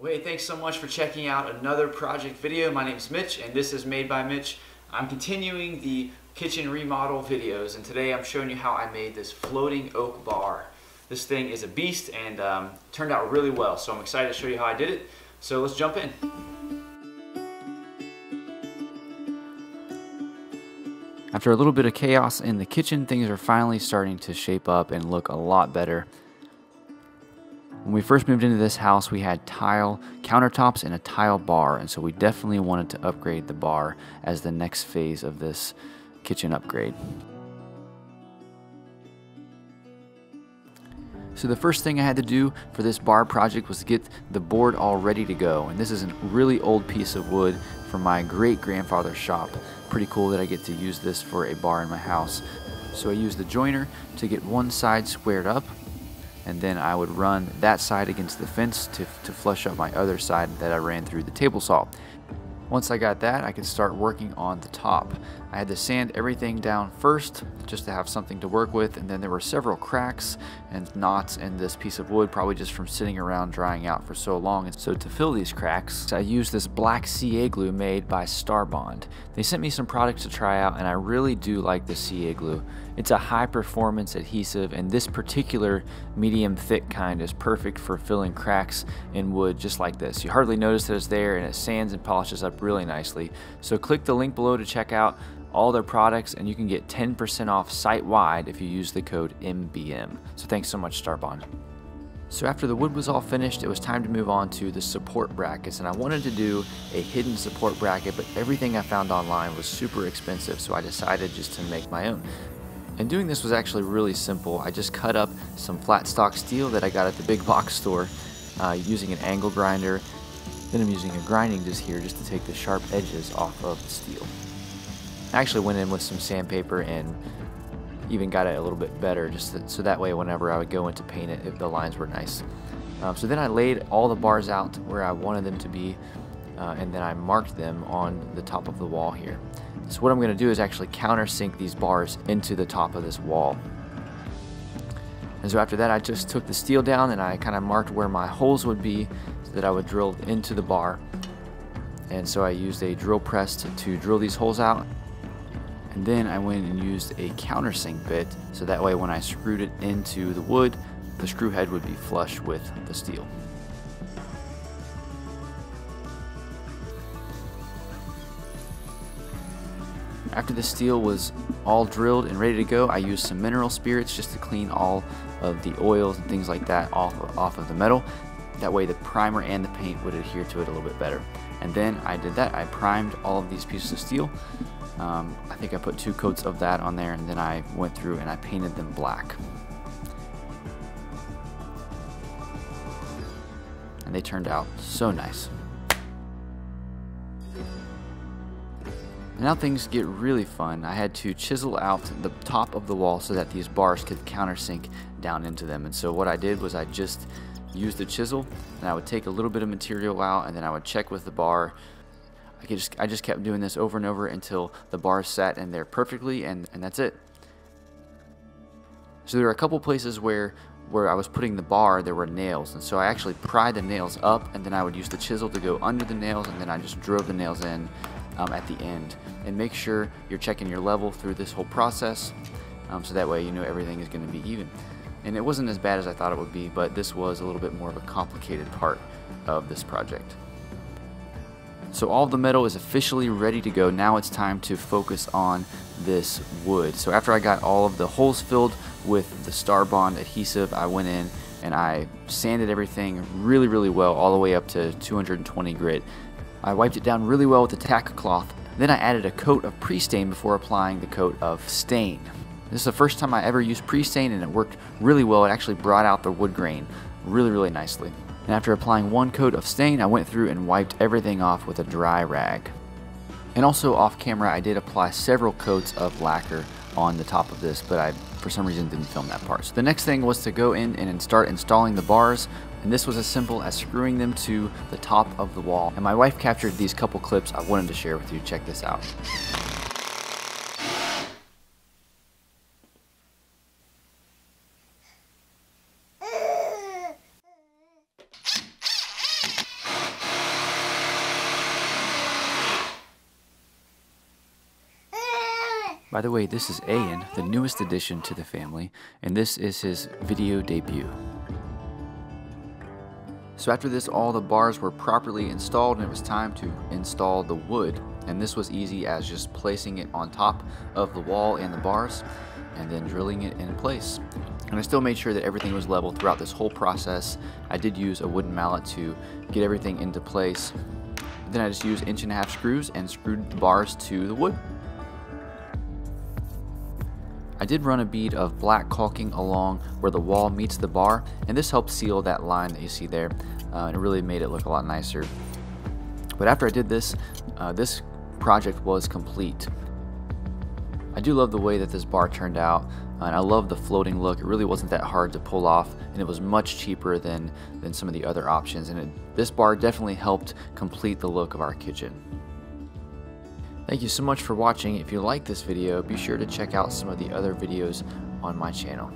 Well, hey, thanks so much for checking out another project video. My name is Mitch and this is Made by Mitch. I'm continuing the kitchen remodel videos and today I'm showing you how I made this floating oak bar. This thing is a beast and um, turned out really well so I'm excited to show you how I did it. So let's jump in. After a little bit of chaos in the kitchen, things are finally starting to shape up and look a lot better. When we first moved into this house, we had tile countertops and a tile bar, and so we definitely wanted to upgrade the bar as the next phase of this kitchen upgrade. So the first thing I had to do for this bar project was to get the board all ready to go. And this is a really old piece of wood from my great grandfather's shop. Pretty cool that I get to use this for a bar in my house. So I used the jointer to get one side squared up and then I would run that side against the fence to, to flush up my other side that I ran through the table saw. Once I got that, I could start working on the top. I had to sand everything down first just to have something to work with, and then there were several cracks and knots in this piece of wood, probably just from sitting around drying out for so long. And so to fill these cracks, I used this black CA glue made by Starbond. They sent me some products to try out, and I really do like the CA glue. It's a high performance adhesive, and this particular medium thick kind is perfect for filling cracks in wood just like this. You hardly notice that it's there, and it sands and polishes up really nicely. So click the link below to check out all their products and you can get 10% off site wide if you use the code MBM. So thanks so much Starbond. So after the wood was all finished, it was time to move on to the support brackets and I wanted to do a hidden support bracket but everything I found online was super expensive so I decided just to make my own. And doing this was actually really simple. I just cut up some flat stock steel that I got at the big box store uh, using an angle grinder then I'm using a grinding disc here just to take the sharp edges off of the steel. I actually went in with some sandpaper and even got it a little bit better just so that way whenever I would go in to paint it, if the lines were nice. Um, so then I laid all the bars out where I wanted them to be uh, and then I marked them on the top of the wall here. So what I'm going to do is actually countersink these bars into the top of this wall. And so after that I just took the steel down and I kind of marked where my holes would be that I would drill into the bar. And so I used a drill press to, to drill these holes out. And then I went and used a countersink bit so that way when I screwed it into the wood, the screw head would be flush with the steel. After the steel was all drilled and ready to go, I used some mineral spirits just to clean all of the oils and things like that off of, off of the metal. That way the primer and the paint would adhere to it a little bit better. And then I did that. I primed all of these pieces of steel. Um, I think I put two coats of that on there and then I went through and I painted them black. And they turned out so nice. now things get really fun. I had to chisel out the top of the wall so that these bars could countersink down into them. And so what I did was I just use the chisel and I would take a little bit of material out and then I would check with the bar. I just I just kept doing this over and over until the bars sat in there perfectly and, and that's it. So there are a couple places where where I was putting the bar there were nails and so I actually pried the nails up and then I would use the chisel to go under the nails and then I just drove the nails in um, at the end. And make sure you're checking your level through this whole process um, so that way you know everything is going to be even and it wasn't as bad as I thought it would be, but this was a little bit more of a complicated part of this project. So all the metal is officially ready to go. Now it's time to focus on this wood. So after I got all of the holes filled with the Starbond adhesive, I went in and I sanded everything really, really well all the way up to 220 grit. I wiped it down really well with the tack cloth. Then I added a coat of pre-stain before applying the coat of stain. This is the first time I ever used pre-stain and it worked really well. It actually brought out the wood grain really, really nicely. And after applying one coat of stain, I went through and wiped everything off with a dry rag. And also off camera, I did apply several coats of lacquer on the top of this, but I, for some reason, didn't film that part. So the next thing was to go in and start installing the bars, and this was as simple as screwing them to the top of the wall. And my wife captured these couple clips I wanted to share with you. Check this out. By the way, this is Ayan, the newest addition to the family, and this is his video debut. So after this, all the bars were properly installed and it was time to install the wood. And this was easy as just placing it on top of the wall and the bars and then drilling it in place. And I still made sure that everything was level throughout this whole process. I did use a wooden mallet to get everything into place. Then I just used inch and a half screws and screwed the bars to the wood. I did run a bead of black caulking along where the wall meets the bar and this helped seal that line that you see there uh, and it really made it look a lot nicer. But after I did this, uh, this project was complete. I do love the way that this bar turned out and I love the floating look. It really wasn't that hard to pull off and it was much cheaper than, than some of the other options and it, this bar definitely helped complete the look of our kitchen. Thank you so much for watching. If you like this video, be sure to check out some of the other videos on my channel.